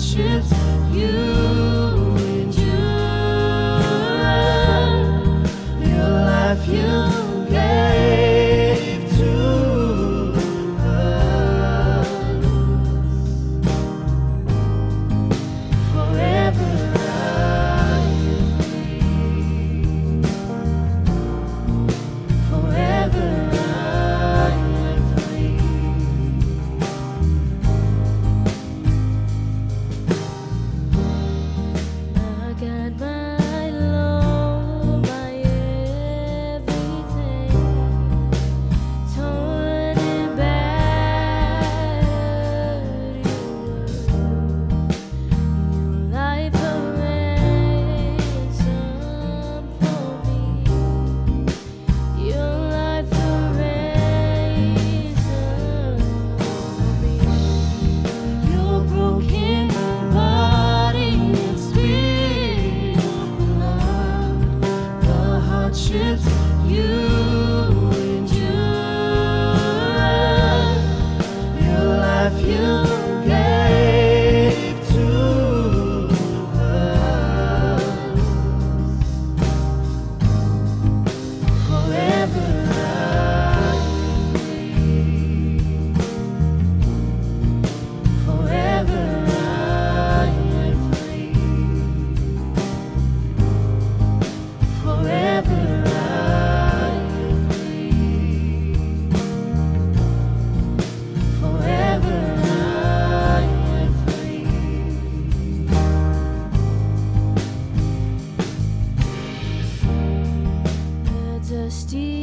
hardships you endure. Your life you steal.